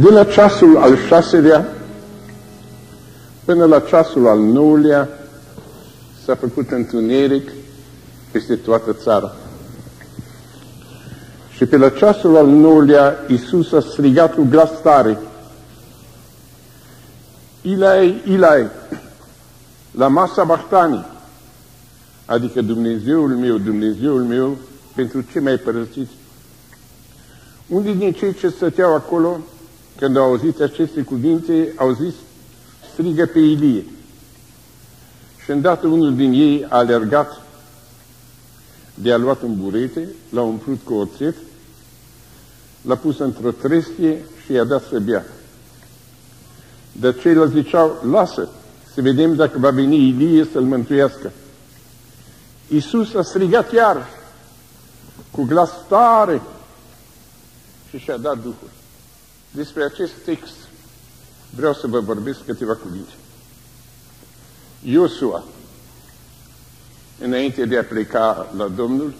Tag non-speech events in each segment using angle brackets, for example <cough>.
De la ceasul al șaselea până la ceasul al nouălea s-a făcut întuneric peste toată țara. Și pe la ceasul al nouălea Iisus a strigat cu glas tare, Ilai, Ilai, la masa Bahtani, adică Dumnezeul meu, Dumnezeul meu, pentru ce mi-ai părăsit? Unii din cei ce stăteau acolo, când au auzit aceste cuvinte, au zis, strigă pe Ilie. Și îndată unul din ei a alergat de a luat un burete, l-a umplut cu oțet, l-a pus într-o trestie și i-a dat să bea. Dar ceilalți ziceau, lasă, să vedem dacă va veni Ilie să-l mântuiască. Iisus a strigat iar cu glas tare și și-a dat Duhul. Despre acest text vreau să vă vorbesc câteva cuvinte. Iosua, înainte de a pleca la Domnul,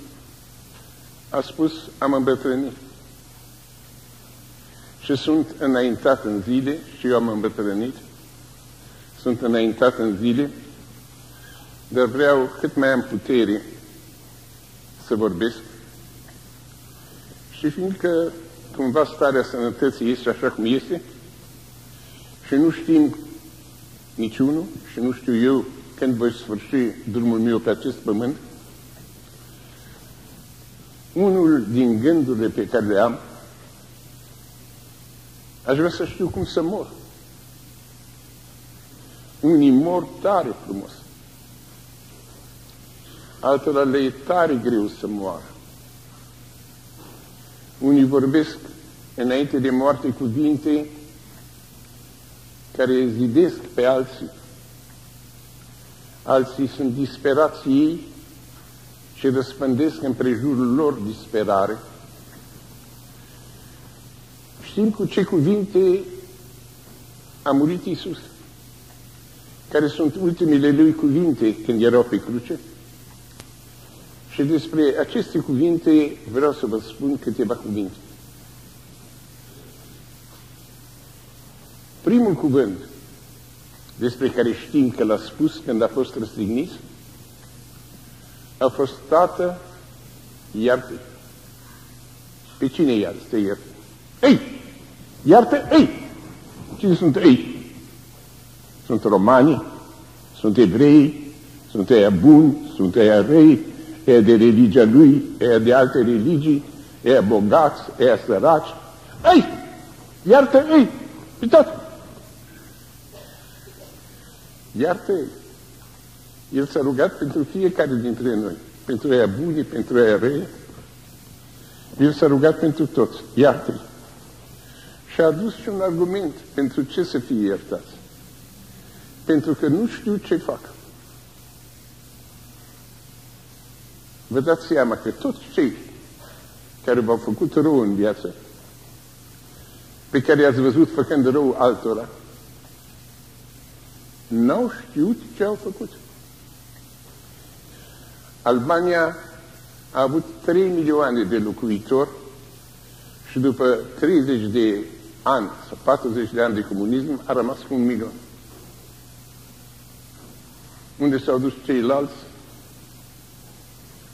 a spus, am îmbătrânit. Și sunt înaintat în zile, și eu am îmbătrânit, sunt înaintat în zile, dar vreau cât mai am putere să vorbesc. Și fiindcă cumva starea sănătății este așa cum este și nu știm niciunul și nu știu eu când voi sfârși drumul meu pe acest pământ, unul din gândurile pe care le am, aș vrea să știu cum să mor. Unii mor tare frumos. Altora le e tare greu să moară. Unii vorbesc înainte de moarte cuvinte care zidesc pe alții. Alții sunt disperați ei și răspândesc în prejurul lor disperare. Știm cu ce cuvinte a murit Isus, care sunt ultimele lui cuvinte când erau pe cruce. Și despre aceste cuvinte vreau să vă spun câteva cuvinte. Primul cuvânt despre care știm că l-a spus când a fost răstignit a fost Tată, iartă Pe cine iartă? Te iartă? Ei! Iartă? Ei! Cine sunt ei? Sunt romani? Sunt evrei? Sunt ei buni? Sunt ei răi? E de religia lui, e de alte religii, e bogați, e săraci. Ei, iartă ei, uitați. Iartă ei. El s-a rugat pentru fiecare dintre noi, pentru ea buni, pentru ea rei. El s-a rugat pentru toți, iartă -i. Și a adus și un argument pentru ce să fie iertați. Pentru că nu știu ce fac. Vă dați seama că toți cei care v-au făcut rău în viață, pe care i-ați văzut făcând rău altora, n-au știut ce au făcut. Albania a avut 3 milioane de locuitori și după 30 de ani sau 40 de ani de comunism a rămas cu un milion. Unde s-au dus ceilalți?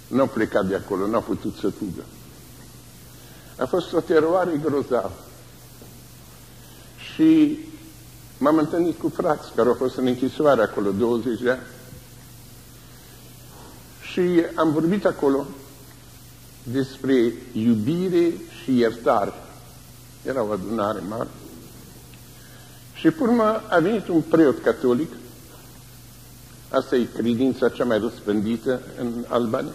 Nu au plecat de acolo, nu au putut să fugă. A fost o teroare grozavă. Și m-am întâlnit cu frați care au fost în închisoare acolo 20 de ani. Și am vorbit acolo despre iubire și iertare. Era o adunare mare. Și pe urmă a venit un preot catolic, asta e credința cea mai răspândită în Albania,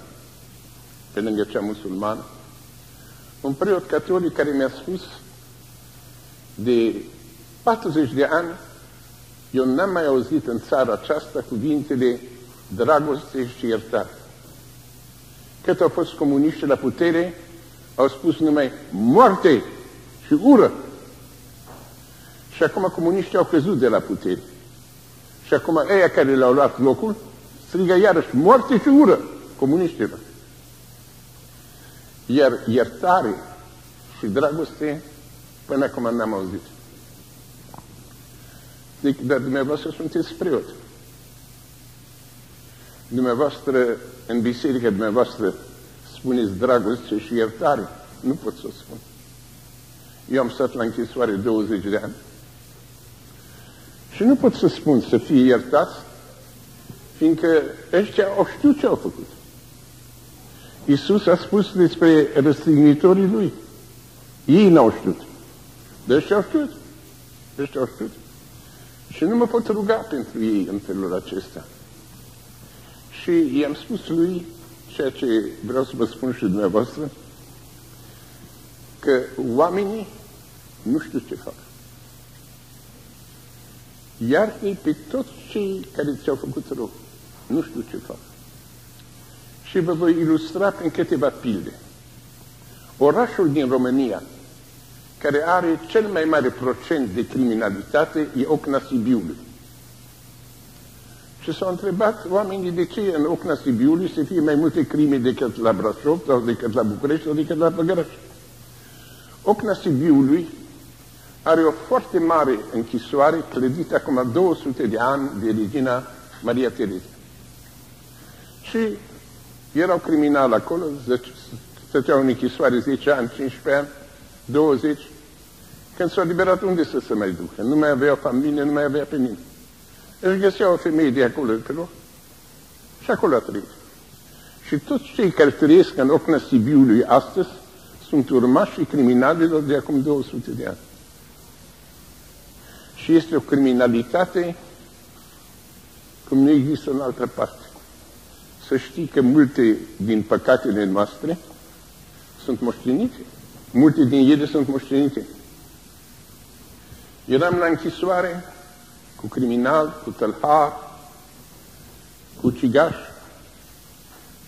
pe lângă cea musulmană, un preot catolic care mi-a spus de 40 de ani, eu n-am mai auzit în țara aceasta cuvintele dragoste și iertare. Cât au fost comuniști la putere, au spus numai moarte și ură. Și acum comuniștii au căzut de la putere. Și acum ei care le-au luat locul strigă iarăși moarte și ură comuniștilor. Iar iertare și dragoste, până acum n-am auzit. Deci, dar dumneavoastră sunteți preot. Dumneavoastră, în biserica dumneavoastră, spuneți dragoste și iertare. Nu pot să o spun. Eu am stat la închisoare 20 de ani. Și nu pot să spun să fie iertați, fiindcă ăștia au știut ce au făcut. Iisus a spus despre răstignitorii lui. Ei n-au știut. De ăștia au știut. Ăștia au știut. Și nu mă pot ruga pentru ei în felul acesta. Și i-am spus lui ceea ce vreau să vă spun și dumneavoastră, că oamenii nu știu ce fac. Iartă-i pe toți cei care ți-au făcut rău. Nu știu ce fac. Și vă voi ilustra prin câteva pilde. Orașul din România, care are cel mai mare procent de criminalitate, e Ocna Sibiului. Și s-au întrebat oamenii de ce în Ocna Sibiului să fie mai multe crime decât la Brașov, sau decât la București, sau decât la Păgăraș. Ocna Sibiului are o foarte mare închisoare clădită acum 200 de ani de regina Maria Tereza. Și erau criminali acolo, stăteau în închisoare 10 ani, 15 ani, 20. Când s-au liberat, unde să se mai ducă? Nu mai aveau familie, nu mai avea pe nimeni. Își găsea o femeie de acolo, de acolo, și acolo a trăit. Și toți cei care trăiesc în Ocna Sibiului astăzi sunt urmașii criminalilor de acum 200 de ani. Și este o criminalitate cum nu există în altă parte. Să știi că multe din păcatele noastre sunt moștenite. Multe din ele sunt moștenite. Eram la închisoare cu criminal, cu tălhar, cu cigaș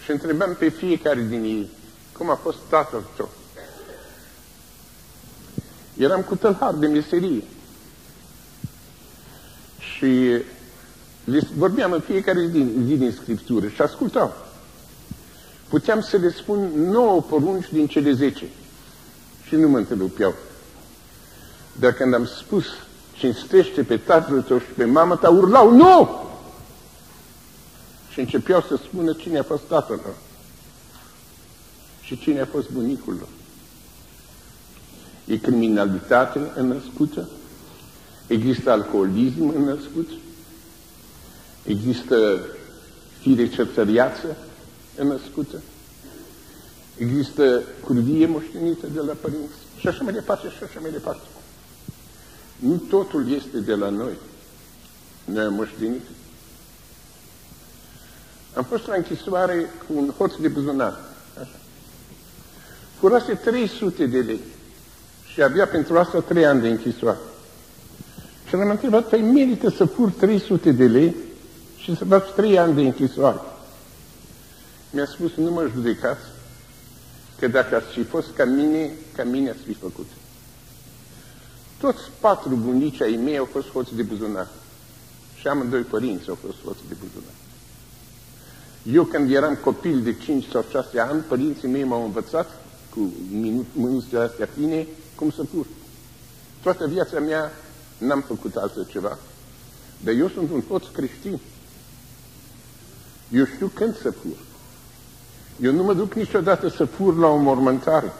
și întrebam pe fiecare din ei cum a fost tatăl tău. Eram cu tălhar de meserie și le vorbeam în fiecare zi, zi din Scriptură și ascultau. Puteam să le spun nouă porunci din cele zece și nu mă întrerupeau. Dar când am spus cinstește pe tatăl tău și pe mama ta, urlau, nu! Și începeau să spună cine a fost tatăl lor și cine a fost bunicul lor. E criminalitate înăscută, există alcoolism înăscut, există fire cetăriață înăscută, există curvie moștenită de la părinți și așa mai departe și așa mai departe. Nu totul este de la noi. Noi am moștenit. Am fost la închisoare cu un hoț de buzunar. Așa. Furase 300 de lei. Și avea pentru asta 3 ani de închisoare. Și l-am întrebat, păi merită să fur 300 de lei și să faci 3 ani de închisoare. Mi-a spus, nu mă judecați, că dacă ați fi fost ca mine, ca mine ați fi făcut. Toți patru bunici ai mei au fost hoți de buzunar. Și amândoi părinți au fost hoți de buzunar. Eu când eram copil de 5 sau 6 ani, părinții mei m-au învățat cu mânuțele astea fine cum să pur. Toată viața mea n-am făcut altă ceva. Dar eu sunt un hoț creștin. Eu știu când să fur. Eu nu mă duc niciodată să fur la o mormântare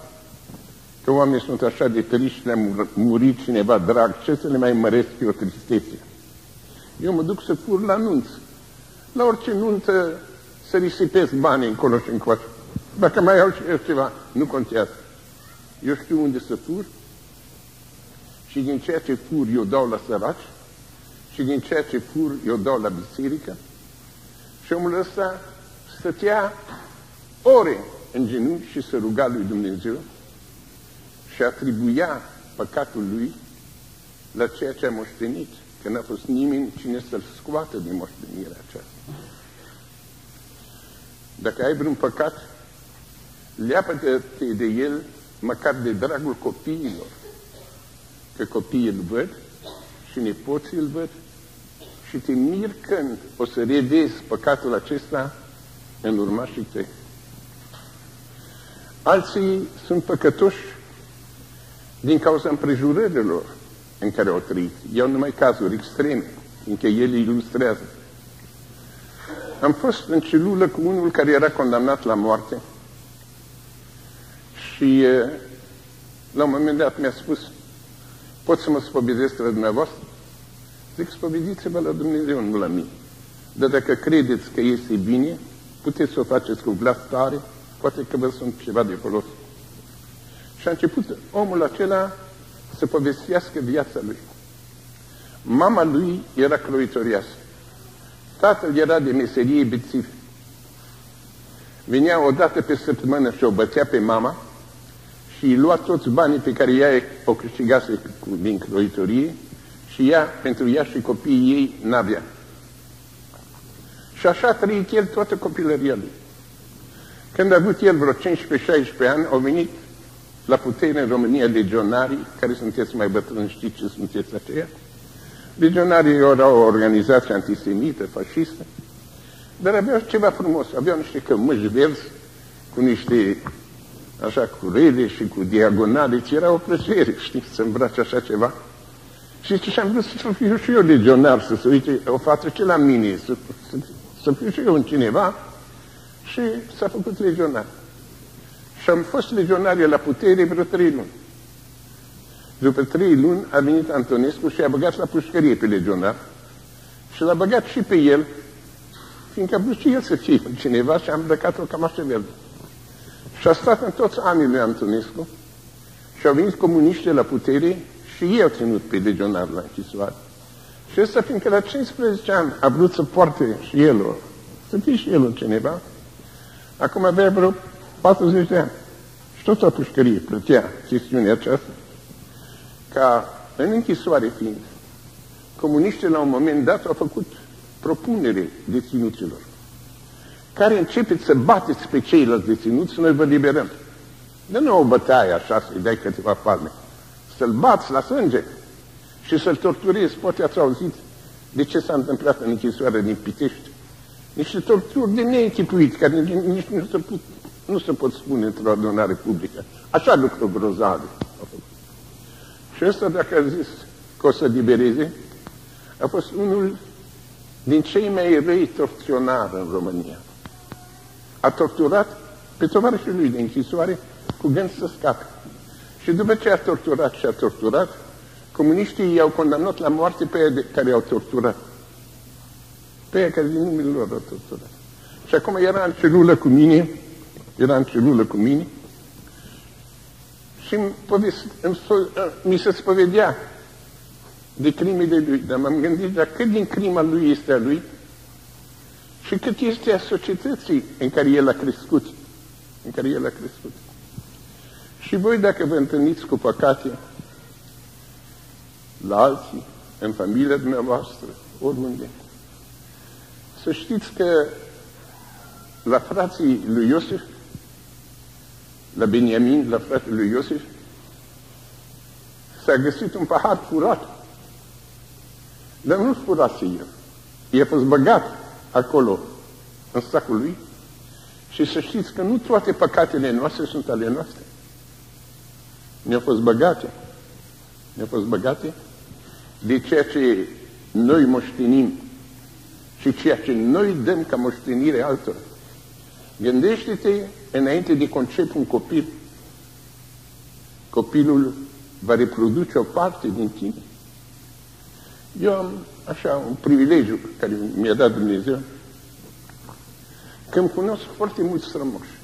că oamenii sunt așa de triști, le-a murit cineva drag, ce să le mai măresc eu tristețe? Eu mă duc să fur la nunț. La orice nuntă să risipesc banii încolo și încoace. Dacă mai au și eu ceva, nu contează. Eu știu unde să fur și din ceea ce fur eu dau la săraci și din ceea ce fur eu dau la biserică. Și omul ăsta stătea ore în genunchi și să ruga lui Dumnezeu și atribuia păcatul lui la ceea ce a moștenit, că n-a fost nimeni cine să-l scoată din moștenirea aceasta. Dacă ai vreun păcat, leapă-te de el măcar de dragul copiilor, că copiii îl văd și nepoții îl văd și te mir când o să revezi păcatul acesta în urmașii tăi. Alții sunt păcătoși din cauza împrejurărilor în care au trăit. Iau numai cazuri extreme, fiindcă el ilustrează. Am fost în celulă cu unul care era condamnat la moarte și la un moment dat mi-a spus, pot să mă spovedesc la dumneavoastră? Zic, spovediți-vă la Dumnezeu, nu la mine. Dar dacă credeți că este bine, puteți să o faceți cu glas tare, poate că vă sunt ceva de folos. Și a început omul acela să povestească viața lui. Mama lui era croitorioasă. Tatăl era de meserie bețiv. Venea o dată pe săptămână și o bătea pe mama și îi lua toți banii pe care ea o câștigase din croitorie și ea, pentru ea și copiii ei, n-avea. Și așa a trăit el toată copilăria lui. Când a avut el vreo 15-16 ani, au venit la putere în România legionarii, care sunteți mai bătrâni, știți ce sunteți aceia? Legionarii erau o organizație antisemită, fascistă, dar aveau ceva frumos, aveau niște cămăși verzi cu niște, așa, cu rele și cu diagonale, ce era o plăcere, <laughs> știți, să îmbrace așa ceva. Și ce am vrut să fiu și eu legionar, să se uite o față ce la mine, să, să, să fiu și eu în cineva și s-a făcut legionar. Și am fost legionarie la putere vreo trei luni. După trei luni a venit Antonescu și a băgat la pușcărie pe legionar și l-a băgat și pe el, fiindcă a vrut și el să fie cineva și am îmbrăcat o cămașă verde. Și a stat în toți anii lui Antonescu și au venit comuniștii la putere și ei au ținut pe legionar la închisoare. Și ăsta, fiindcă la 15 ani a vrut să poarte și el, o, să fie și el cineva, acum avea vreo 40 de ani. Și tot la pușcărie plătea chestiunea aceasta, ca în închisoare fiind, comuniștii la un moment dat au făcut propunere deținuților, care începeți să bateți pe ceilalți deținuți, noi vă liberăm. De nu o bătaie așa, să-i dai câteva palme. Să-l bați la sânge și să-l torturezi. Poate ați auzit de ce s-a întâmplat în închisoare din Pitești. Niște torturi de neînchipuit, care nici nu se, put, nu se pot spune într-o adunare publică. Așa lucruri grozave au făcut. Și ăsta, dacă a zis că o să libereze, a fost unul din cei mai răi torționari în România. A torturat pe tovarășul lui de închisoare cu gând să scape. Și după ce a torturat și a torturat, comuniștii i-au condamnat la moarte pe aia care i-au torturat. Pe aia care din numele lor au torturat. Și acum era în celulă cu mine, era în celulă cu mine și mi se spovedea de crimele lui, dar m-am gândit, dar cât din crima lui este a lui și cât este a societății în care el a crescut, în care el a crescut. Și voi, dacă vă întâlniți cu păcate la alții, în familia dumneavoastră, oriunde, să știți că la frații lui Iosif la Beniamin, la fratele lui Iosif, s-a găsit un pahar furat. Dar nu furase el. I a fost băgat acolo, în sacul lui, și să știți că nu toate păcatele noastre sunt ale noastre. Ne-au fost băgate. Ne-au fost băgate de ceea ce noi moștenim și ceea ce noi dăm ca moștenire altora. Gândește-te înainte de concep un copil, copilul va reproduce o parte din tine. Eu am așa un privilegiu care mi-a dat Dumnezeu, că îmi cunosc foarte mulți strămoși.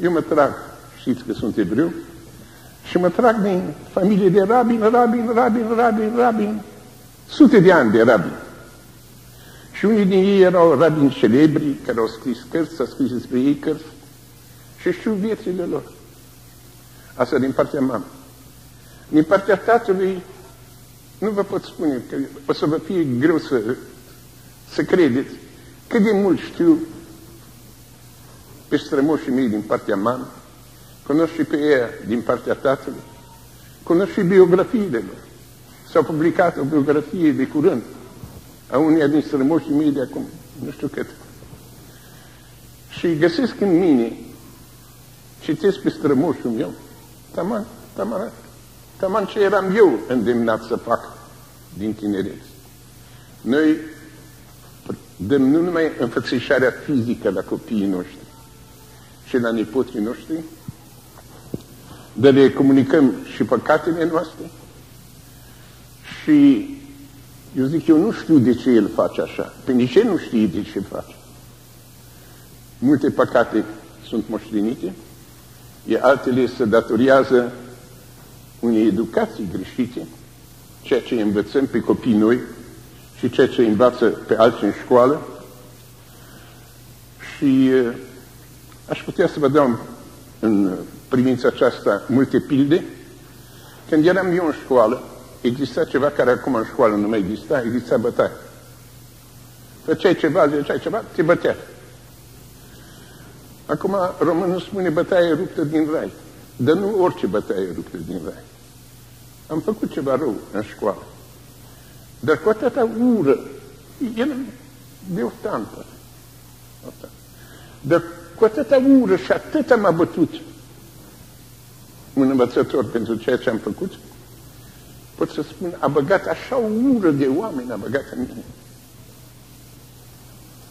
Eu mă trag, știți că sunt evreu, și mă trag din familie de rabin, rabin, rabin, rabin, rabin, sute de ani de rabin. Și unii din ei erau rabini celebri care au scris cărți, s-a scris despre ei cărți și știu viețile lor. Asta din partea mamei. Din partea tatălui nu vă pot spune că o să vă fie greu să, să credeți cât de mult știu pe strămoșii mei din partea mamei, cunosc și pe ea din partea tatălui, cunosc și biografiile lor. S-au publicat o biografie de curând a uneia din strămoșii mei de acum, nu știu cât. Și găsesc în mine, citesc pe strămoșul meu, taman, taman, Cam ce eram eu îndemnat să fac din tineret. Noi dăm nu numai înfățișarea fizică la copiii noștri și la nepoții noștri, dar le comunicăm și păcatele noastre și eu zic, eu nu știu de ce el face așa. Păi nici el nu știe de ce face. Multe păcate sunt moștenite, iar altele se datorează unei educații greșite, ceea ce învățăm pe copii noi și ceea ce învață pe alții în școală. Și uh, aș putea să vă dau în privința aceasta multe pilde. Când eram eu în școală, exista ceva care acum în școală nu mai exista, exista bătaie. Făceai ceva, ziceai ceva, te bătea. Acum românul spune bătaie ruptă din rai. Dar nu orice bătaie ruptă din rai. Am făcut ceva rău în școală. Dar cu atâta ură, el de o tantă. Dar cu atâta ură și atâta m-a bătut un învățător pentru ceea ce am făcut, pot să spun, a băgat așa o ură de oameni, a băgat în mine.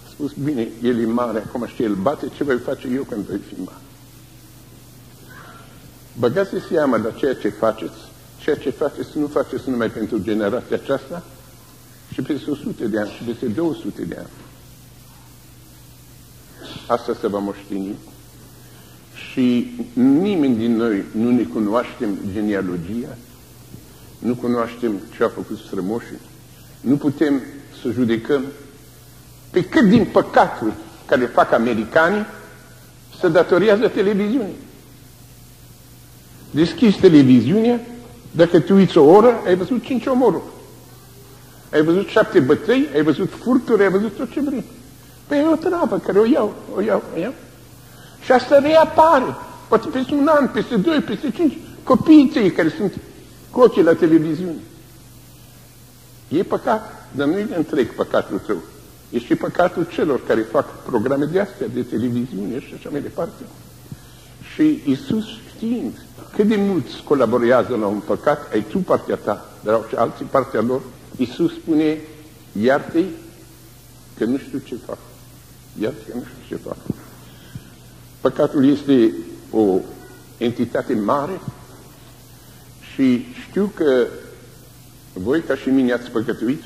A spus, bine, el e mare, acum știe, el bate, ce voi face eu când voi fi mare? Băgați seama la ceea ce faceți, ceea ce faceți nu faceți numai pentru generația aceasta, și peste 100 de ani, și peste 200 de ani. Asta se va moșteni. Și nimeni din noi nu ne cunoaștem genealogia, nu cunoaștem ce a făcut strămoșii, nu putem să judecăm pe cât din păcatul care fac americanii se datorează televiziunii. Deschizi televiziunea, dacă te uiți o oră, ai văzut cinci omoruri. Ai văzut șapte bătăi, ai văzut furturi, ai văzut tot ce vrei. Păi e o treabă care o iau, o iau, o iau. Și asta reapare. Poate peste un an, peste doi, peste cinci. Copiii tăi care sunt cu ochii la televiziune. E păcat, dar nu e întreg păcatul tău. E și păcatul celor care fac programe de astea, de televiziune și așa mai departe. Și Isus știind cât de mulți colaborează la un păcat, ai tu partea ta, dar au și alții partea lor, Isus spune, iartă că nu știu ce fac. Iartă că nu știu ce fac. Păcatul este o entitate mare și știu că voi ca și mine ați păcătuit,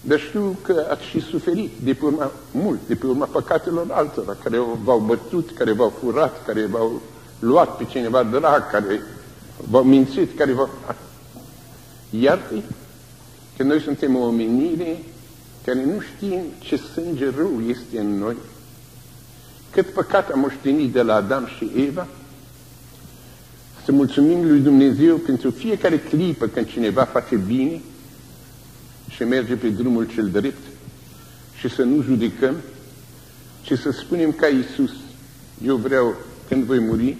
dar știu că ați și suferit de pe urma, mult, de pe urma păcatelor altora, care v-au bătut, care v-au furat, care v-au luat pe cineva drag, care v-au mințit, care v-au... iartă că noi suntem o omenire care nu știm ce sânge rău este în noi, cât păcat am moștenit de la Adam și Eva, să mulțumim lui Dumnezeu pentru fiecare clipă când cineva face bine și merge pe drumul cel drept și să nu judecăm, ci să spunem ca Iisus, eu vreau când voi muri,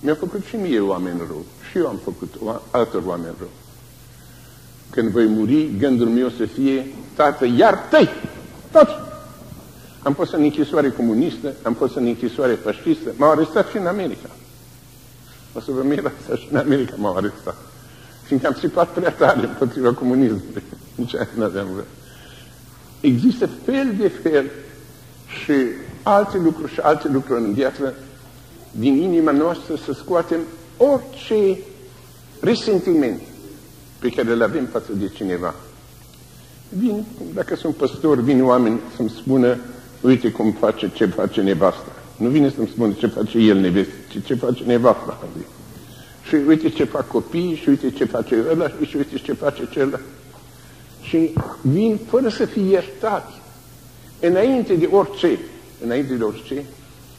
mi-a făcut și mie oameni rău, și eu am făcut altor oameni rău. Când voi muri, gândul meu să fie, tată, iartă-i, toți! Am fost în închisoare comunistă, am fost în închisoare fascistă, m-au arestat și în America. O să vă mirați, și în America m-au arestat. Fiindcă am țipat prea tare împotriva comunismului. <laughs> Nici aia nu aveam vrea. Există fel de fel și alte lucruri și alte lucruri în viață din inima noastră să scoatem orice resentiment pe care le avem față de cineva. Vin, dacă sunt păstor, vin oameni să-mi spună, uite cum face, ce face nevasta. Nu vine să-mi spună ce face el nevest, ci ce face nevasta. Și uite ce fac copiii, și uite ce face ăla, și uite ce face celălalt. Și vin fără să fie iertați. Înainte de orice, înainte de orice,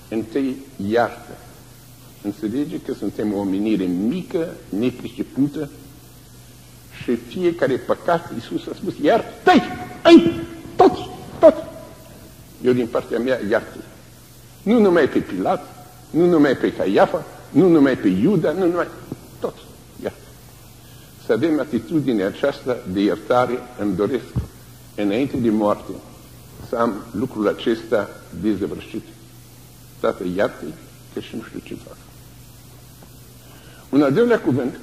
întâi iartă. Înțelege că suntem o omenire mică, nepricepută și fiecare păcat, Iisus a spus, iar Eu din partea mea iartă. Nu numai pe Pilat, nu numai pe Caiafa, nu numai pe Iuda, nu numai, toți, iartă. Să avem atitudinea aceasta de iertare, îmi doresc, înainte de moarte, să am lucrul acesta dezăvârșit. Tată, iartă că și nu știu ce fac. Un al doilea cuvânt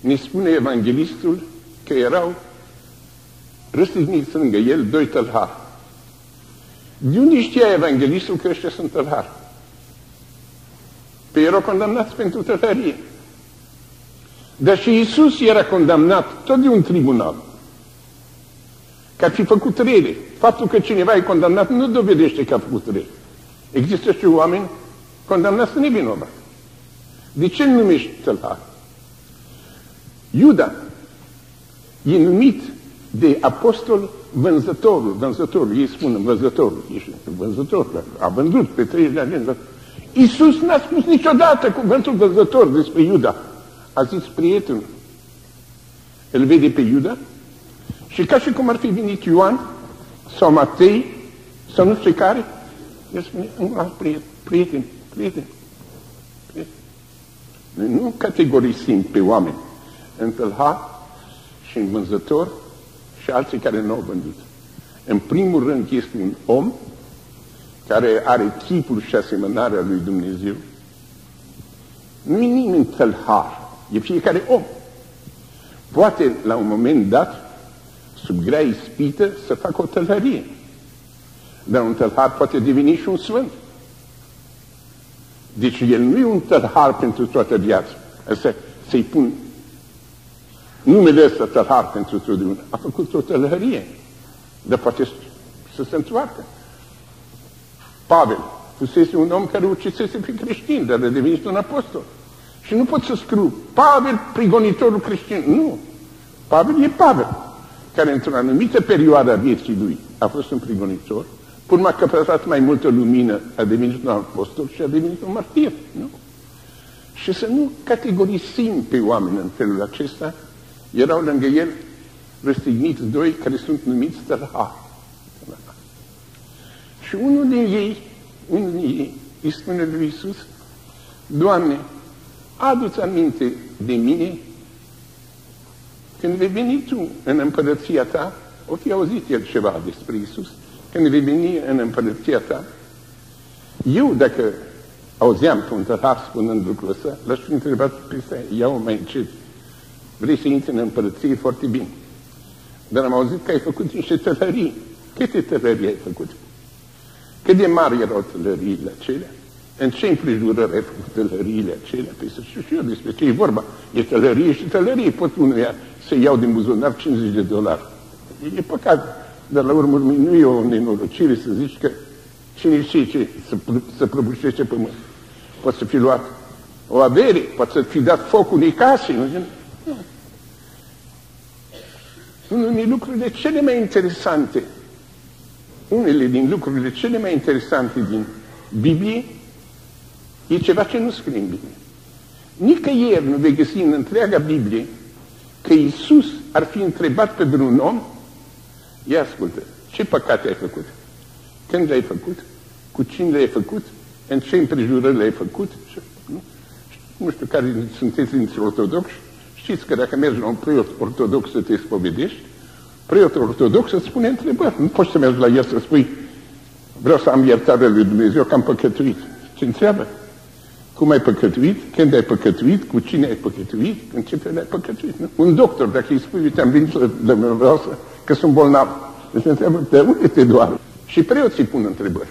ne spune evanghelistul că erau răstigniți lângă el doi tălhari. De unde știa evanghelistul că ăștia sunt tălhari? Pe erau condamnați pentru tălhărie. Dar și Iisus era condamnat tot de un tribunal. Că ar fi făcut rele. Faptul că cineva e condamnat nu dovedește că a făcut rele. Există și oameni condamnați nevinovați. De ce nu numești tălhar? Iuda e numit de apostol vânzătorul, vânzătorul, ei spun vânzătorul, ești vânzător, a vândut pe 30 de ani. Iisus n-a spus niciodată cuvântul vânzător despre Iuda. A zis prietenul. Îl vede pe Iuda și ca și cum ar fi venit Ioan sau Matei sau nu știu care, el spune, un alt prieten, prieten, prieten. prieten. Noi nu categorisim pe oameni în tâlha și în vânzător și alții care nu au vândut. În primul rând este un om care are chipul și asemănarea lui Dumnezeu. Nu e nimeni tălhar, e fiecare om. Poate, la un moment dat, sub grea ispită, să facă o tălhărie. Dar un tălhar poate deveni și un sfânt. Deci el nu e un tălhar pentru toată viața. Să, să-i pun numele ăsta tălhar pentru totdeauna. A făcut o tălhărie. Dar poate să se întoarcă. Pavel fusese un om care ucisese pe creștin, dar a devenit un apostol. Și nu pot să scriu Pavel, prigonitorul creștin. Nu. Pavel e Pavel, care într-o anumită perioadă a vieții lui a fost un prigonitor, urma că a căpătat mai multă lumină, a devenit un apostol și a devenit un martir. Nu? Și să nu categorisim pe oameni în felul acesta, erau lângă el răstigniți doi care sunt numiți tălhari. Și unul din ei, unul din ei, îi spune lui Iisus, Doamne, adu-ți aminte de mine când vei veni tu în împărăția ta, o fi auzit el ceva despre Iisus, când vei veni în împărăția ta, eu dacă auzeam pe un tătar spunând lucrul ăsta, l-aș fi întrebat pe ăsta, ia-o mai încet, vrei să intri în împărăție foarte bine. Dar am auzit că ai făcut niște tălării. Câte tălării ai făcut? Cât de mari erau tălăriile acelea? În ce împrejurări ai făcut tălăriile acelea? Păi să știu și eu despre ce e vorba. E tălărie și tălărie. Pot unuia să iau din buzunar 50 de dolari. E păcat. Dar la urmă nu e o nenorocire să zici că cine știe ce să, să prăbușește pământ. Poate să fi luat o avere, poate să fi dat foc unei case. Nu? Unul din lucrurile cele mai interesante, unele din lucrurile cele mai interesante din Biblie, e ceva ce nu scrie în Biblie. Nicăieri nu vei găsi în întreaga Biblie că Iisus ar fi întrebat pe vreun om, ia ascultă, ce păcate ai făcut? Când le-ai făcut? Cu cine le-ai făcut? În ce împrejurări le-ai făcut? Nu? nu știu care sunteți dintre ortodoxi, știți că dacă mergi la un preot ortodox să te spovedești, preotul ortodox îți spune întrebări. Nu poți să mergi la el să spui, vreau să am iertare lui Dumnezeu că am păcătuit. Ce întreabă? Cum ai păcătuit? Când ai păcătuit? Cu cine ai păcătuit? În ce fel ai păcătuit? Nu? Un doctor, dacă îi spui, uite, am venit la vreau să, că sunt bolnav. Deci întreabă, de unde te doare? Și preoții pun întrebări.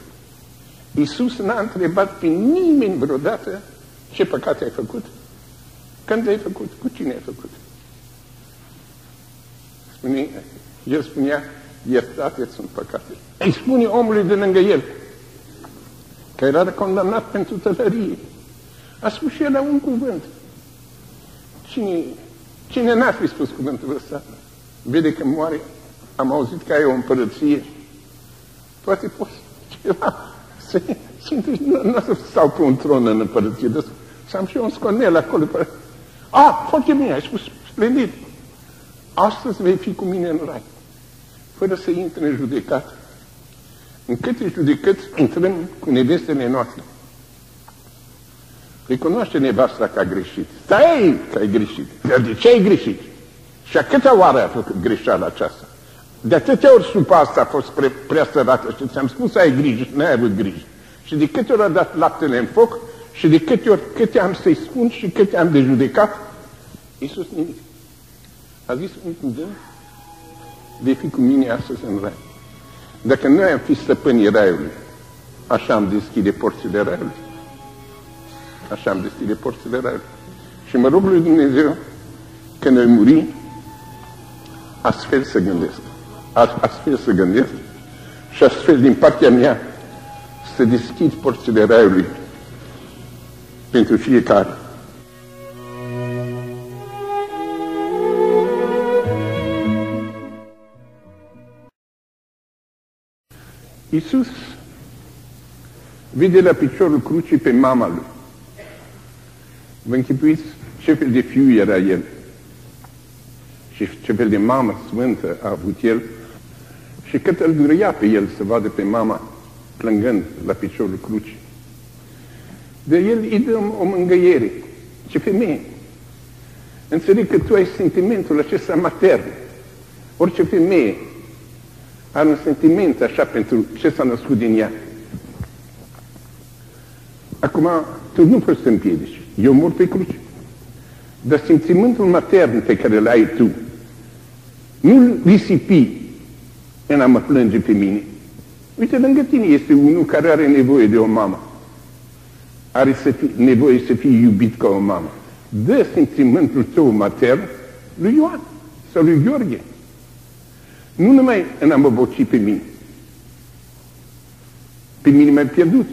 Iisus n-a întrebat pe nimeni vreodată ce păcate ai făcut, când ai făcut, cu cine ai făcut. Spune, el spunea, iertate sunt păcate. Îi spune omului de lângă el, că era condamnat pentru tălărie. A spus și el la un cuvânt. Cine, cine n-a fi spus cuvântul ăsta, vede că moare, am auzit că ai o împărăție, toate poți ceva să, nu, nu să stau pe un tron în împărăție, dar să am și eu un sconel acolo. A, foarte bine, ai spus, splendid. Astăzi vei fi cu mine în rai, fără să intre în judecată. În câte judecăți intrăm cu nevestele noastre. Recunoaște nevasta că a greșit. Stai că ai greșit. De ce ai greșit? Și a câtea oară a făcut greșeala aceasta? De atâtea ori sub asta a fost pre, prea sărată și ți-am spus să ai grijă și n-ai avut grijă. Și de câte ori a dat laptele în foc Și de câte ori, câte am să-i spun și câte am de judecat, Iisus nimic. A zis un cuvânt, vei fi cu mine astăzi în rai. Dacă noi am fi stăpânii raiului, așa am deschide porțile raiului. Așa am deschide porțile raiului. Și mă rog lui Dumnezeu că noi muri, astfel să gândesc. Astfel să gândesc și astfel din partea mea să deschid porțile raiului pentru fiecare. Iisus vede la piciorul crucii pe mama lui. Vă închipuiți ce fel de fiu era el și ce fel de mamă sfântă a avut el și cât îl durea pe el să vadă pe mama plângând la piciorul crucii. De el îi dăm o mângâiere. Ce femeie! Înțeleg că tu ai sentimentul acesta matern. Orice femeie are un sentiment așa pentru ce s-a născut din ea. Acum, tu nu poți să împiedici. Eu mor pe cruce. Dar sentimentul matern pe care îl ai tu, nu-l risipi în a mă plânge pe mine. Uite, lângă tine este unul care are nevoie de o mamă. Are să fie, nevoie să fie iubit ca o mamă. Dă sentimentul tău matern lui Ioan sau lui Gheorghe. Nu numai în a mă boci pe mine. Pe mine m-ai pierdut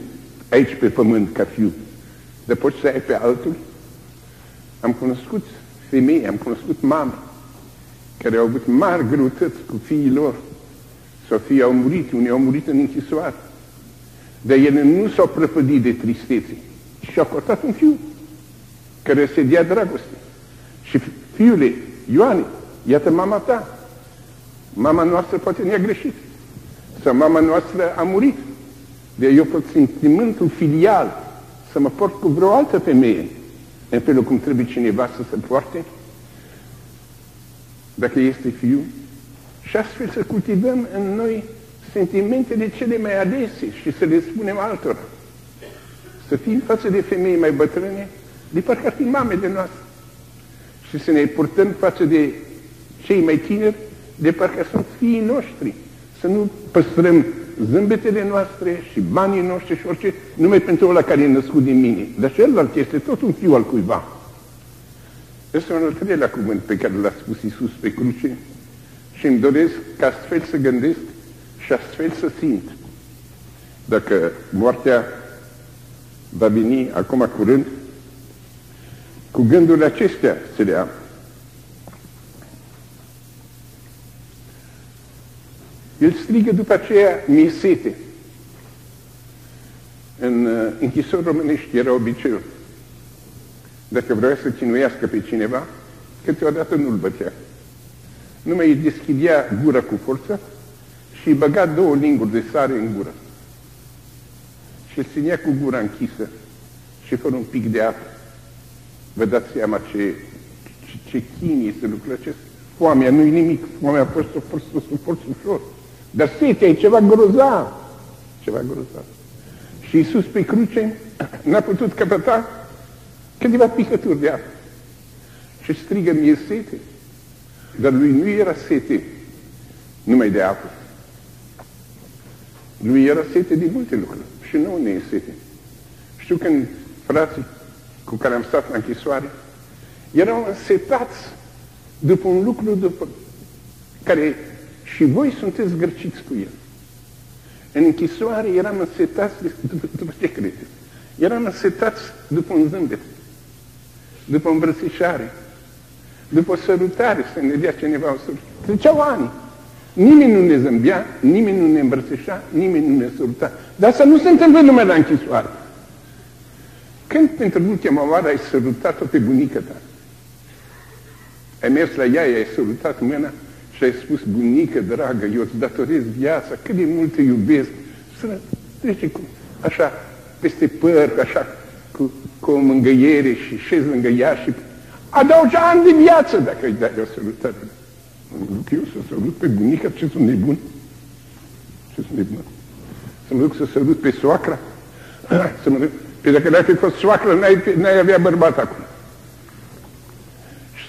aici pe pământ ca fiu. Dar poți să ai pe altul? Am cunoscut femei, am cunoscut mame care au avut mari greutăți cu fiii lor. Sau fii au murit, unii au murit în închisoare. Dar ele nu s-au prăpădit de tristețe, și au cortat un fiu care se dea dragoste. Și fiule, Ioane, iată mama ta. Mama noastră poate ne-a greșit. Sau mama noastră a murit. De eu pot sentimentul filial să mă port cu vreo altă femeie în felul cum trebuie cineva să se poarte dacă este fiu și astfel să cultivăm în noi sentimentele cele mai adese și să le spunem altora. Să fim față de femei mai bătrâne, de parcă ar fi mamele noastre. Și să ne purtăm față de cei mai tineri, de parcă sunt fiii noștri. Să nu păstrăm zâmbetele noastre și banii noștri și orice, numai pentru ăla care e născut din mine. Dar celălalt este tot un fiu al cuiva. Este un al treilea cuvânt pe care l-a spus Iisus pe cruce și îmi doresc ca astfel să gândesc și astfel să simt. Dacă moartea va veni acum curând, cu gândurile acestea să le am. El strigă după aceea, mi sete. În uh, închisori românești era obiceiul. Dacă vrea să cinuiască pe cineva, câteodată nu-l bătea. Numai îi deschidea gura cu forță și îi băga două linguri de sare în gură. Și îl ținea cu gura închisă și fără un pic de apă. Vă dați seama ce, ce, ce chinie este lucrul acesta. Foamea nu-i nimic, foamea a fost să să suport ușor. Dar setea e ceva grozav, ceva grozav. Și Iisus pe cruce n-a putut căpăta câteva picături de apă. Și strigă, mie sete. Dar lui nu era sete numai de apă. Lui era sete de multe lucruri. Și nu ne e sete. Știu când frații cu care am stat în închisoare erau însetați după un lucru după care și voi sunteți grăciți cu el. În închisoare eram însetați după, după ce credeți? Eram însetați după un zâmbet, după o îmbrățișare, după o sărutare, să ne dea cineva o sărutare. Treceau ani. Nimeni nu ne zâmbea, nimeni nu ne îmbrățișa, nimeni nu ne săruta. Dar să nu se întâmplă numai la închisoare. Când pentru ultima oară ai sărutat-o pe bunica ta? Ai mers la ea, ai sărutat mâna și ai spus, bunică dragă, eu îți datorez viața, cât de mult te iubesc. Să trece cu, așa, peste păr, așa, cu, cu o mângăiere și șezi lângă ea și adaugi ani de viață dacă îi dai o sărutare. Mă duc eu să sărut pe bunica, ce sunt nebun? Ce sunt nebun? Să mă duc să sărut pe soacra? <clears throat> Să mă duc Păi dacă n-ai fi fost soacră, n-ai, n-ai avea bărbat acum.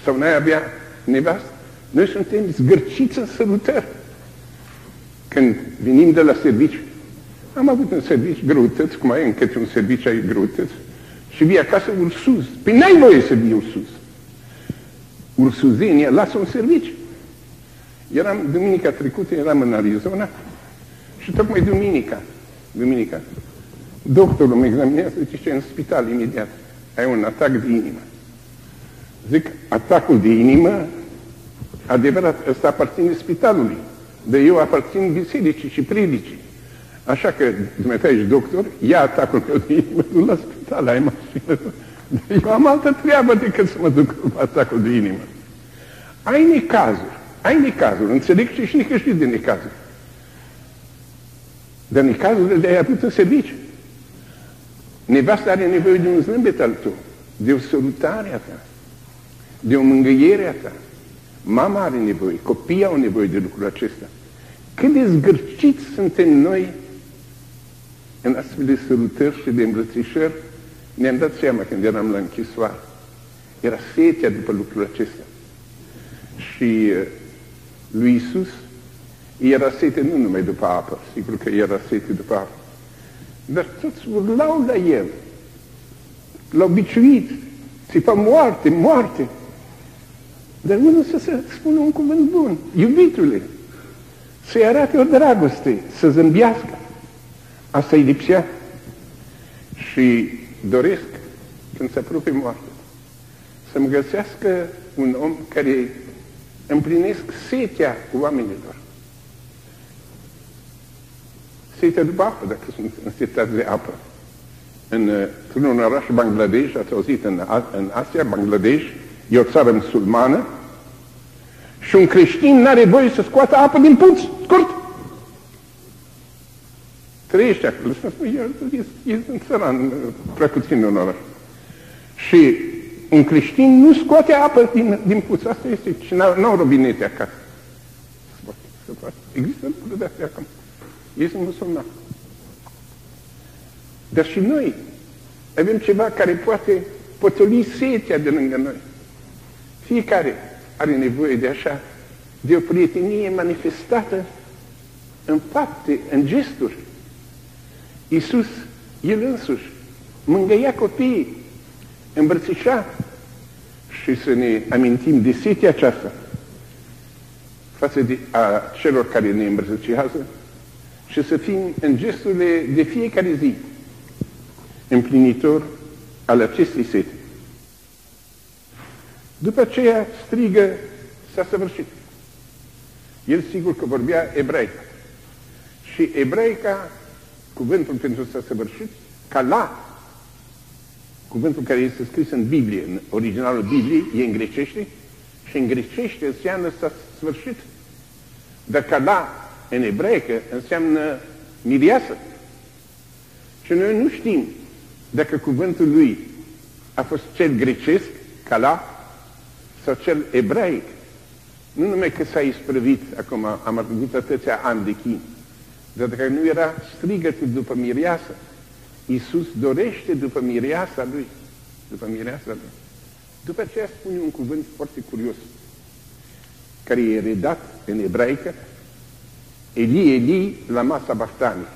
Sau n-ai avea nevastă. Noi suntem zgârciți în sărutări. Când venim de la serviciu, am avut un serviciu greutăți, cum ai încă un serviciu ai greutăți, și vii acasă ursuz. Păi n-ai voie să vii ursuz. Ursuzenia lasă un serviciu. Eram, duminica trecută, eram în Arizona și tocmai duminica, duminica, doctorul mă examinează, zice, în spital imediat, ai un atac de inimă. Zic, atacul de inimă, adevărat, ăsta aparține spitalului, dar eu aparțin bisericii și predicii. Așa că, dumneavoastră ești doctor, ia atacul meu de inimă, du la spital, ai mașină. Eu am altă treabă decât să mă duc cu atacul de inimă. Ai necazuri, ai necazuri, înțeleg și știi că știi de necazuri. Dar necazurile de-ai avut în serviciu. Nevasta are nevoie de un zâmbet al tău, de o sărutare a ta, de o mângâiere a ta. Mama are nevoie, copiii au nevoie de lucrul acesta. Cât de zgârciți suntem noi în astfel de sărutări și de îmbrățișări, ne-am dat seama când eram la închisoare. Era setea după lucrul acesta. Și uh, lui Isus era sete nu numai după apă, sigur că era sete după apă, dar toți urlau la el. L-au biciuit, țipa moarte, moarte. Dar unul să se spună un cuvânt bun, iubitule, să-i arate o dragoste, să zâmbească. Asta îi lipsea. Și doresc, când se apropie moarte, să-mi găsească un om care împlinesc setea oamenilor. Setea după apă, dacă sunt însetați de apă. În, într-un oraș Bangladesh, ați auzit, în, în Asia, Bangladesh, e o țară musulmană, și un creștin n-are voie să scoată apă din puț, scurt. Trăiește acolo, să spui, e, e în țăran, prea puțin în oraș. Și un creștin nu scoate apă din, din puț, asta este, și n-au robinete acasă. Există lucruri de astea acum. Ei sunt musulmani. Dar și noi avem ceva care poate potoli setea de lângă noi. Fiecare are nevoie de așa, de o prietenie manifestată în fapte, în gesturi. Iisus, El însuși, mângăia copiii, îmbrățișa și să ne amintim de setea aceasta față de a celor care ne îmbrățișează și să fim în gesturile de fiecare zi împlinitor al acestei sete. După aceea strigă, s-a săvârșit. El sigur că vorbea ebraica. Și ebraica, cuvântul pentru s-a săvârșit, ca la, cuvântul care este scris în Biblie, în originalul Bibliei, e în grecește, și în grecește înseamnă s-a sfârșit. Dar ca la, în ebraică, înseamnă miriasă. Și noi nu știm dacă cuvântul lui a fost cel grecesc, ca la, sau cel ebraic, nu numai că s-a isprăvit, acum am avut atâția ani de chin, dar dacă nu era strigătul după mireasă, Iisus dorește după mireasa lui, după mireasa lui. După aceea spune un cuvânt foarte curios, care e redat în ebraică, Eli, Eli, la masa bahtani.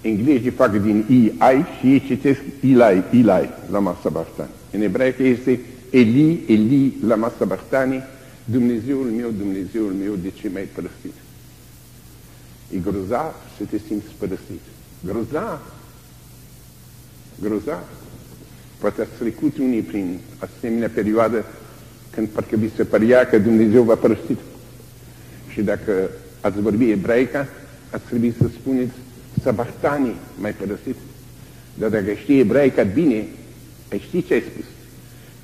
Englezii fac din I, ai și ei citesc Ilai, Ilai, la masa bahtani. În ebraică este Eli, Eli, lama sabachthani, Dumnezeul meu, Dumnezeul meu, de ce mai părăsit? E grozav să te simți părăsit. Grozav. Grozav. Poate ați trecut unii prin asemenea perioadă când parcă vi se părea că Dumnezeu v-a părăsit. Și dacă ați vorbi ebraica, ați trebui să spuneți sabachthani mai părăsit. Dar dacă știi ebraica bine, ai ști ce ai spus.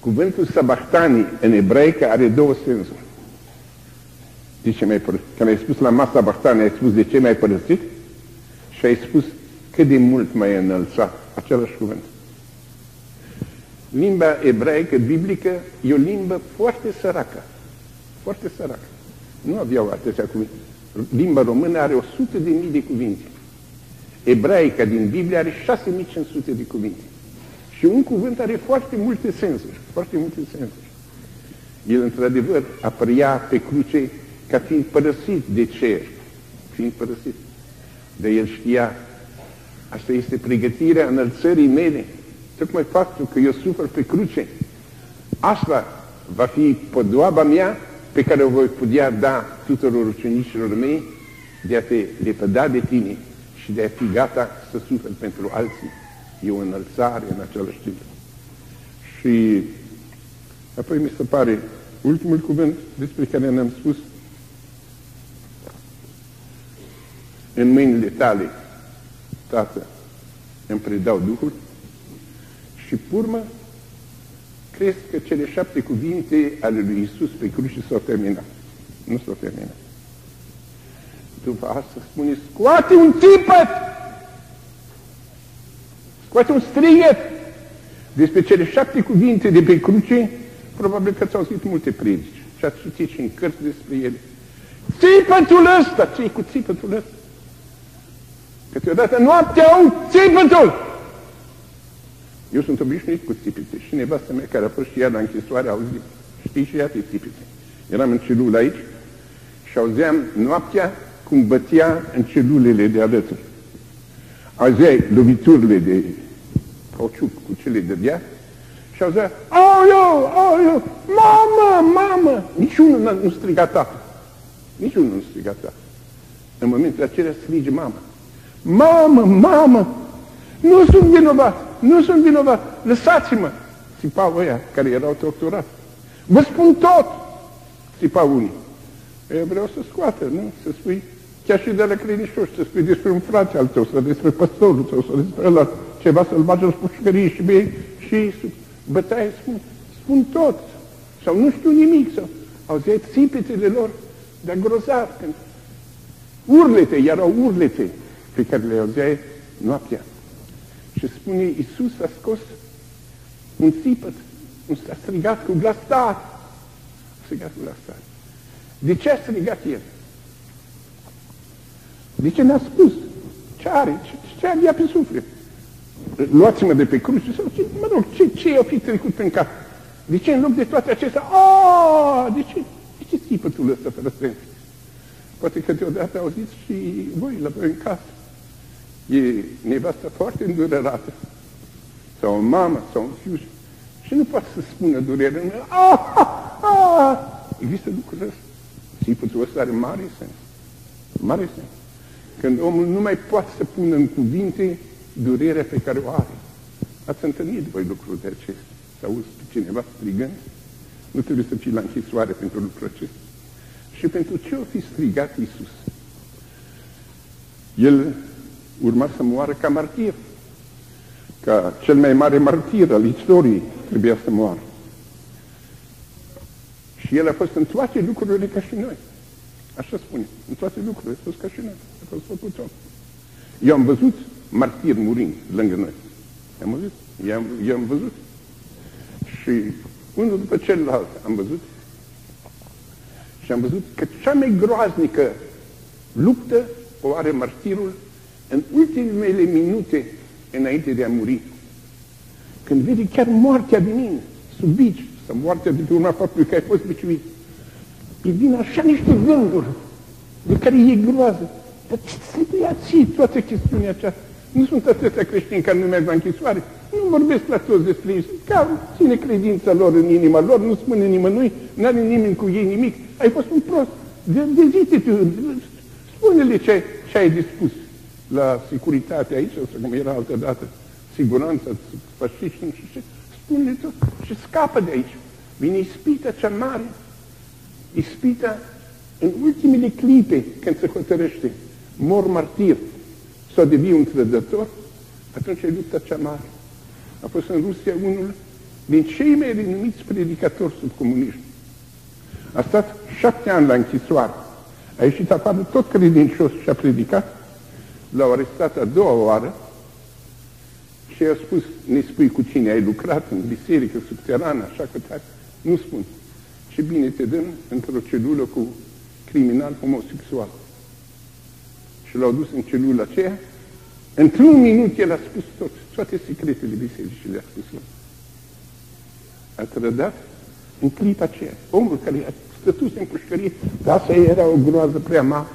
Cuvântul sabachtani în ebraică are două sensuri. De ce mai părăsit? Când ai spus la masa sabachtani, ai spus de ce mai părăsit? Și ai spus cât de mult mai înălțat. Același cuvânt. Limba ebraică, biblică, e o limbă foarte săracă. Foarte săracă. Nu aveau atâția cuvinte. Limba română are o sută de mii de cuvinte. ebraica din Biblie are 6500 de cuvinte. Și un cuvânt are foarte multe sensuri, foarte multe sensuri. El, într-adevăr, apărea pe cruce ca fiind părăsit de cer, fiind părăsit. De el știa, asta este pregătirea înălțării mele, tocmai faptul că eu sufăr pe cruce. Asta va fi podoaba mea pe care o voi putea da tuturor ucenicilor mei de a te lepăda de tine și de a fi gata să suferi pentru alții. E o înălțare în același timp. Și apoi mi se pare ultimul cuvânt despre care ne-am spus în mâinile tale, Tată, îmi predau Duhul și purmă crezi că cele șapte cuvinte ale lui Isus pe cruce s-au terminat. Nu s-au terminat. După asta spune, scoate un tipăt! Scoate un strigăt! Despre cele șapte cuvinte de pe cruce, probabil că ți-au auzit multe predici și ați citit și în cărți despre ele. Țipătul ăsta! ce cu țipătul ăsta? Câteodată noaptea au țipătul! Eu sunt obișnuit cu țipite și nevastă mea care a fost și ea la închisoare a zis, știi și ea te țipite. Eram în celulă aici și auzeam noaptea cum bătea în celulele de alături. Auzeai loviturile de cauciuc cu cele de dea și auzea, aoleu, aoleu, mamă, mamă! Niciunul nu striga tată. Niciunul nu striga tată. În momentul acela strige mama. Mamă, mamă, nu sunt vinovat nu sunt vinovat, lăsați-mă, țipau ăia care erau torturați. Vă spun tot, țipau unii. Eu vreau să scoată, nu? Să spui, chiar și de la credincioși, să spui despre un frate al tău, sau despre păstorul tău, sau despre ăla, ceva să-l bagi în pușcărie și bei, și bătaie spun, spun tot, sau nu știu nimic, sau auzeai țipetele lor, de grozav, când urlete, erau urlete pe care le auzeai noaptea. Și spune, Iisus a scos un țipăt, un a strigat cu glas tare. A strigat cu glas tare. De ce a strigat el? De ce ne-a spus? Ce are? Ce, ce avea pe suflet? Luați-mă de pe cruce sau ce, mă rog, ce, ce i-a fi trecut prin cap? De ce în loc de toate acestea? Oh, de ce? De ce țipătul ăsta fără sens? Poate că deodată auziți și voi la voi în casă e nevastă foarte îndurerată, sau o mamă, sau un fiu, și nu poate să spună durerea în ah, ah, ah. Există lucrul ăsta. Țiputul ăsta are mare sens. Mare sens. Când omul nu mai poate să pună în cuvinte durerea pe care o are. Ați întâlnit voi lucrul de acesta. Să auzi pe cineva strigând? Nu trebuie să fii la închisoare pentru lucrul acesta. Și pentru ce o fi strigat Iisus? El urma să moară ca martir. Ca cel mai mare martir al istoriei trebuia să moară. Și el a fost în toate lucrurile ca și noi. Așa spune. În toate lucrurile a fost ca și noi. A fost făcut om. Eu am văzut martir murind lângă noi. Am văzut. Eu am, eu am văzut. Și unul după celălalt am văzut. Și am văzut că cea mai groaznică luptă o are martirul în ultimele minute înainte de a muri, când vede chiar moartea mine, sub bici, sau moartea de pe urma faptului că ai fost biciuit, îi vin așa niște gânduri de care e groază. Dar ce trebuie ții toate chestiunea aceasta? Nu sunt atâția creștini care nu merg la închisoare. Nu vorbesc la toți despre ei. Ca ține credința lor în inima lor, nu spune nimănui, nu are nimeni cu ei nimic. Ai fost un prost. De, de zi tu, spune-le ce, ce ai dispus la securitate aici, sau cum era altă dată, siguranța, fasciști, nu știu ce, spune tot și scapă de aici. Vine ispita cea mare, ispita în ultimele clipe când se hotărăște, mor martir sau devii un trădător, atunci e lupta cea mare. A fost în Rusia unul din cei mai renumiți predicatori sub comunism. A stat șapte ani la închisoare. A ieșit afară tot credincios și a predicat L-au arestat a doua oară și i-a spus, ne spui cu cine ai lucrat în biserică subterană, așa că tare. Nu spun. Ce bine te dăm într-o celulă cu criminal homosexual. Și l-au dus în celula aceea Într-un minut el a spus tot, toate secretele bisericii le-a spus el. A trădat în clipa aceea. Omul care a stătuse în pușcărie, dar asta era o groază prea mare.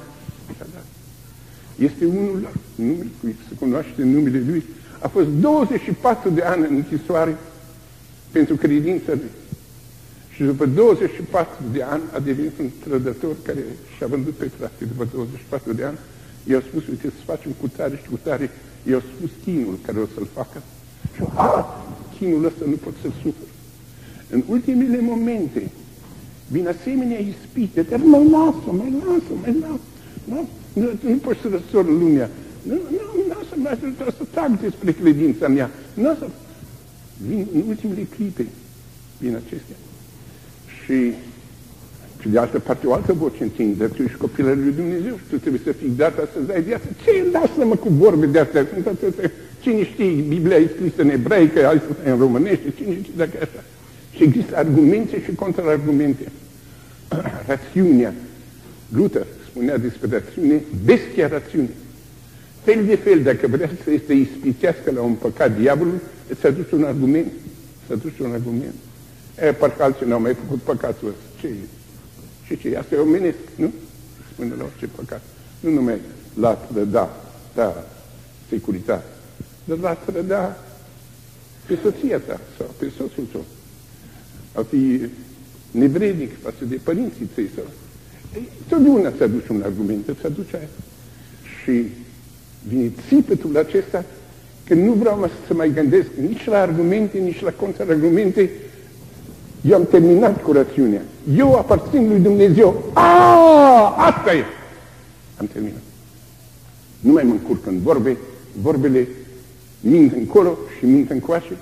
Este unul la numele cui se cunoaște numele lui. A fost 24 de ani în închisoare pentru credința lui. Și după 24 de ani a devenit un trădător care și-a vândut pe frate după 24 de ani. I-au spus, uite, să facem cu tare și cu tare. I-au spus chinul care o să-l facă. Și ah, chinul ăsta nu pot să-l sufăr. În ultimele momente vin asemenea ispite, dar mă lasă, mă lasă, mă lasă. Nu, nu, nu poți să răsori lumea. Nu, nu, nu să mai să trag despre credința mea. Nu să... Vin în ultimele clipe, vin acestea. Și, și de altă parte, o altă voce în tine, dar tu ești copilul lui Dumnezeu și tu trebuie să fii dat să dai viață. Ce lasă-mă cu vorbe de astea? Cine știe, Biblia e scrisă în ebraică, alții în românește, cine știe dacă e așa. Și există argumente și contraargumente. <clears throat> Rațiunea. Luther spunea despre rațiune, bestia rațiune. Fel de fel, dacă vrea să te ispitească la un păcat diavolul, îți aduce un argument. Îți aduce un argument. E, parcă alții n-au mai făcut păcatul ăsta. Ce e? Și ce? Asta e omenesc, nu? Spune la orice păcat. Nu numai la trăda, da, securitate, dar la trăda pe soția ta sau pe soțul tău. A fi nevrednic față de părinții tăi sau... Totdeauna ți aduce un argument, îți aduce aia. Și vine țipătul acesta că nu vreau să mai gândesc nici la argumente, nici la contraargumente, eu am terminat cu rațiunea. Eu aparțin lui Dumnezeu. A, asta e. Am terminat. Nu mai mă încurc în vorbe, vorbele mint încolo și mint încoace.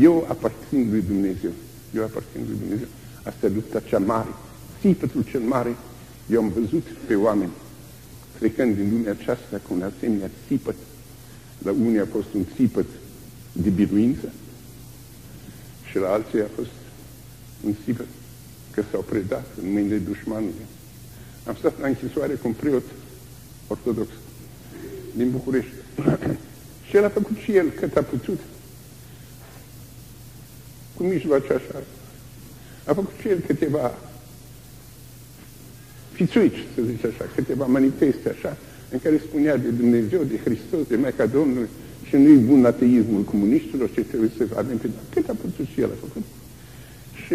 Eu aparțin lui Dumnezeu. Eu aparțin lui Dumnezeu. Asta e lupta cea mare, țipătul cel mare. Eu am văzut pe oameni trecând din lumea aceasta cu un asemenea țipăt. La unii a fost un țipăt de biruință și la alții a fost în Sibiu, că s-au predat în mâinile dușmanului. Am stat la închisoare cu un preot ortodox din București. <clears throat> și el a făcut și el cât a putut. Cu mijloace așa. A făcut și el câteva fițuici, să zice așa, câteva manifeste așa, în care spunea de Dumnezeu, de Hristos, de Maica Domnului și nu-i bun ateismul comuniștilor ce trebuie să avem pe Cât a putut și el a făcut și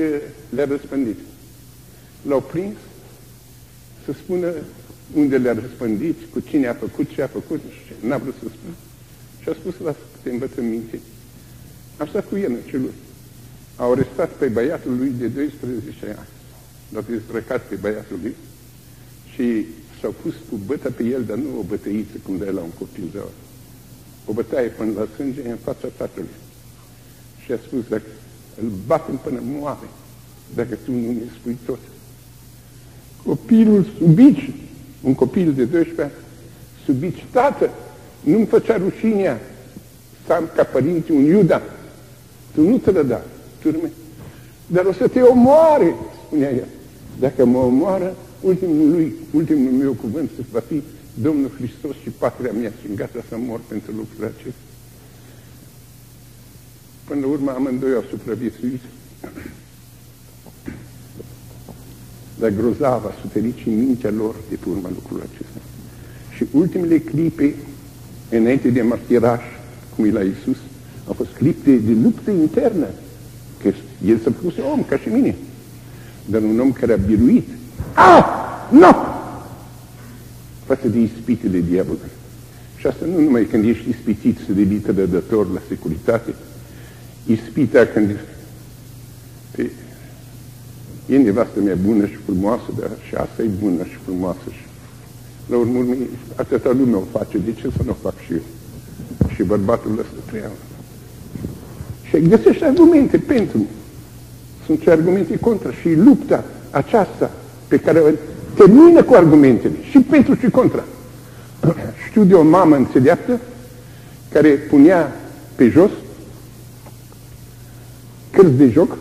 le-a răspândit. L-au prins să spună unde le-a răspândit, cu cine a făcut, ce a făcut, și n-a vrut să spună. Și a spus, lasă câte învățăminte. Am stat cu el în celul. Au arestat pe băiatul lui de 12 ani. L-au dezbrăcat pe băiatul lui și s-au pus cu băta pe el, dar nu o bătăiță cum de la un copil de O bătaie până la sânge în fața tatălui. Și a spus, dacă îl batem până moare, dacă tu nu ne spui tot. Copilul subici, un copil de 12 ani, subici, tată, nu-mi făcea rușinea să am ca părinte un Iuda. Tu nu te da, turme. Dar o să te omoare, spunea el. Dacă mă omoară, ultimul, lui, ultimul meu cuvânt va fi Domnul Hristos și patria mea și gata să mor pentru lucrul acesta. Până la urmă amândoi au supraviețuit. Dar grozav a suferit și mintea lor de pe urma lucrului acesta. Și ultimele clipe, înainte de martiraj, cum e la Iisus, au fost clipe de luptă internă. Că el s-a pus om, ca și mine. Dar un om care a biruit. Ah! Nu! Față de ispitele diavolului. Și asta nu numai când ești ispitit să devii trădător la securitate, ispita când pe, e nevastă mea bună și frumoasă, dar și asta e bună și frumoasă. Și, la urmă, atâta lume o face, de ce să nu o fac și eu? Și bărbatul ăsta treia. Și găsești argumente pentru. Sunt și argumente contra. Și lupta aceasta pe care o termină cu argumentele. Și pentru și contra. Știu de o mamă înțeleaptă care punea pe jos cărți de joc,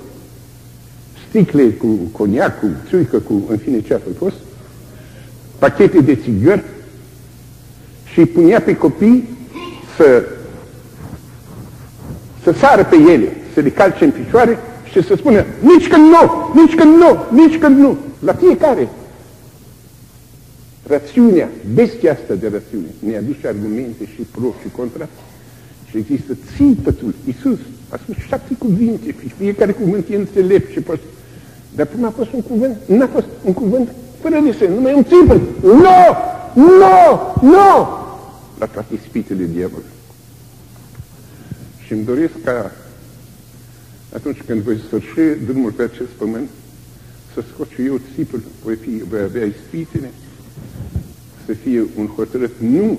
sticle cu coniac, cu țuică, cu în fine ce a fost, pachete de țigări și punea pe copii să, să sară pe ele, să le calce în picioare și să spună nici când nu, nici când nu, nici când nu. La fiecare. Rațiunea, bestia asta de rațiune, ne aduce argumente și pro și contra și există țipătul. Iisus a spus șapte cuvinte și fiecare cuvânt e înțelept și poți... Dar până a fost un cuvânt, n-a fost un cuvânt fără de semn, numai un țipăt. Nu! Nu! Nu! La toate ispitele diavolului. Și îmi doresc ca atunci când voi sfârși drumul pe acest pământ, să scot și eu țipul, voi, fi, voi avea ispitele, să fie un hotărât nu,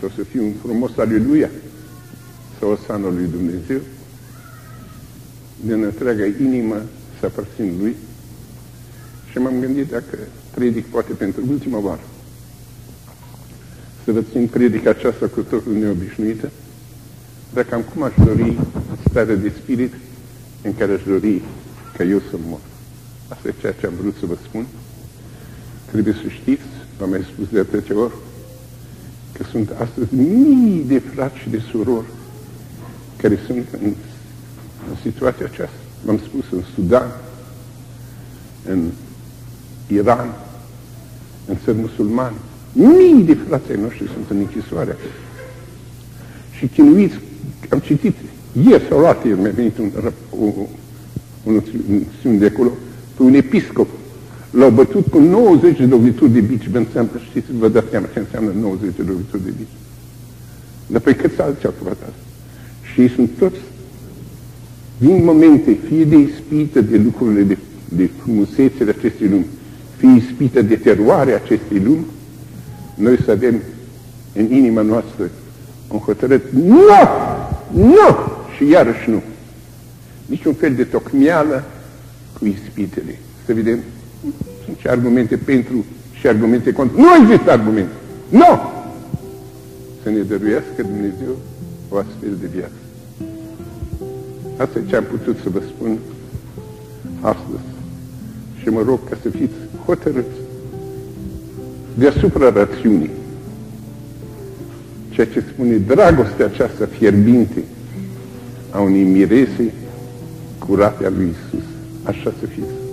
sau să fie un frumos aleluia, sau o sană lui Dumnezeu, din întreaga inimă să aparțin Lui. Și m-am gândit dacă predic poate pentru ultima oară, să vă țin predica aceasta cu totul neobișnuită, dar cam cum aș dori stare de spirit în care aș dori ca eu să mor. Asta e ceea ce am vrut să vă spun. Trebuie să știți, v-am mai spus de atâtea ori, că sunt astăzi mii de frați și de surori care sunt în, în situația aceasta. V-am spus în Sudan, în Iran, în țări musulmane. Mii de frații noștri sunt în închisoare. Și chinuiți, am citit ieri sau la ieri mi-a venit un, un, un, un de acolo, pe un episcop. L-au bătut cu 90 de lovituri de bici. Vă înseamnă, știți, vă dați seama ce înseamnă 90 de lovituri de bici. Dar pe câți alții au făcut asta? Și ei sunt toți din momente, fie de ispită de lucrurile de, de frumusețele acestei lumi, fie ispită de teroare acestei lumi, noi să avem în inima noastră un hotărât nu, nu și iarăși nu. Niciun fel de tocmeală cu ispitele. Să vedem, sunt și argumente pentru și argumente contra. Nu există argumente. Nu! Să ne dăruiască Dumnezeu o astfel de viață. Asta e ce am putut să vă spun astăzi. Și mă rog ca să fiți hotărâți deasupra rațiunii. Ceea ce spune dragostea aceasta fierbinte a unei mirese curate a lui Isus. Așa să fiți.